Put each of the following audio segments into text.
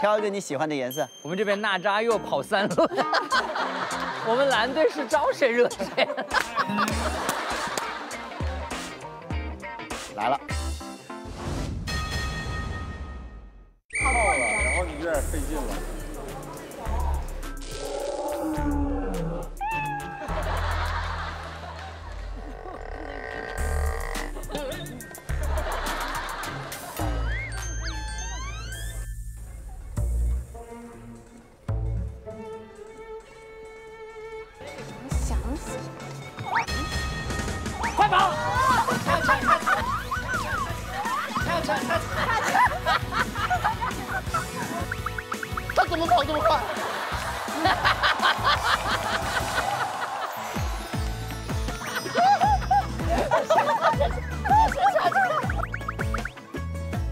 挑一个你喜欢的颜色。我们这边娜扎又跑三轮，我们蓝队是招谁惹谁？来了，到了，然后你有点费劲了。他怎么跑这么快？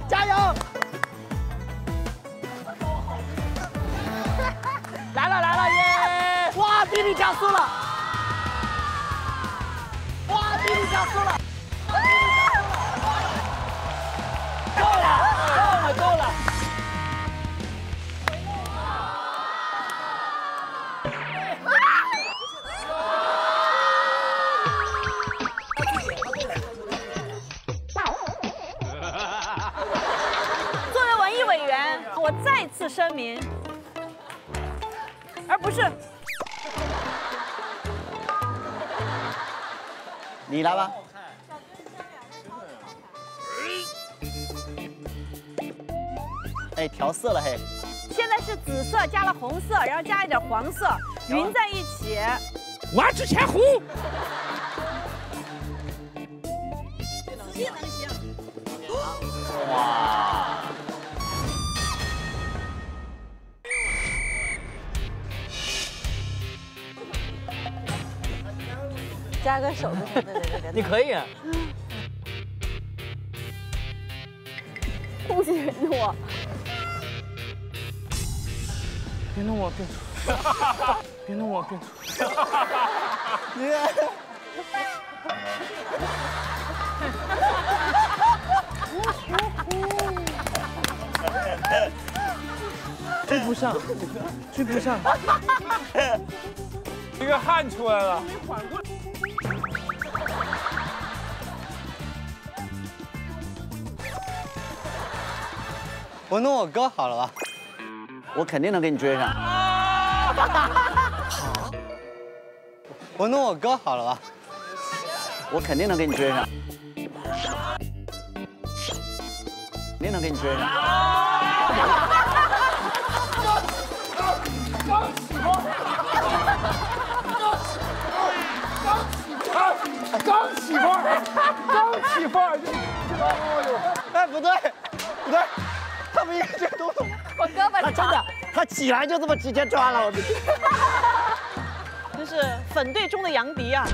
加油！来了来了耶！哇，弟弟加速了！哇，弟弟加速了！我再次声明，而不是你来吧。哎，调色了嘿，现在是紫色加了红色，然后加一点黄色，匀在一起。我之前红。加个手的，对对对对你可以，不许弄我。别弄我，别别弄我，别 追不上，追不上。一个汗出来了。我弄我哥好了吧？我肯定能给你追上。好 我弄我哥好了吧？我肯定能给你追上。肯定能给你追上。刚起范儿，刚起范儿就，哎，不对，不对，他们应该这都懂。我胳膊他真的，他起来就这么直接抓了我的天。真是粉队中的杨迪啊！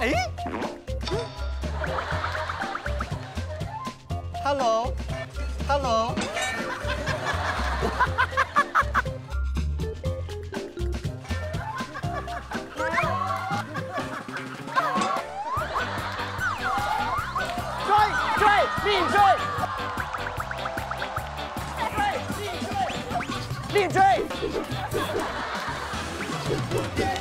哎，Hello，Hello，追追必追，追必追，必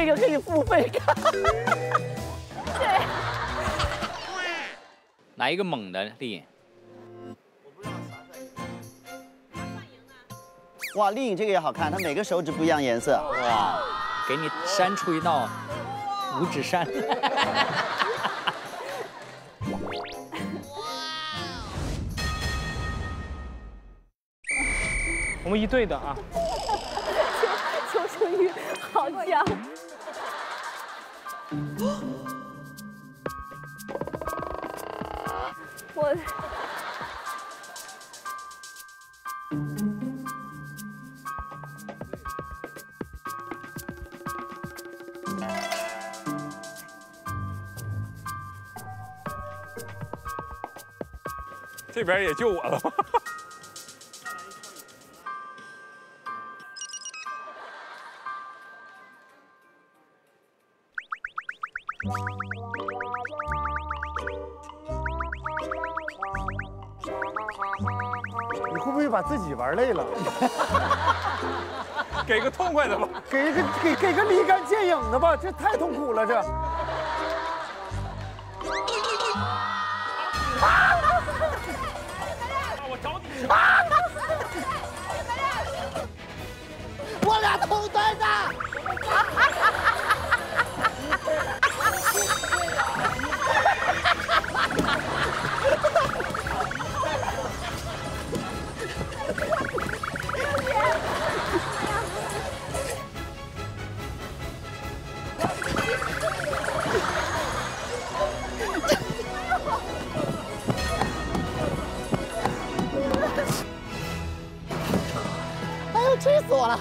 这个可以付费，对。来一个猛的丽颖。哇，丽颖这个也好看，她每个手指不一样颜色。哇，给你扇出一道五指山。我们一队的啊。求求生欲好强。我这边也就我了。你会不会把自己玩累了？给个痛快的吧。给个给给个立竿见影的吧，这太痛苦了这。我找你。我俩同气死我了！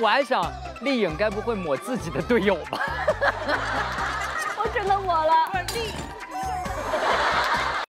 我还想，丽颖该不会抹自己的队友吧？我只能抹了。丽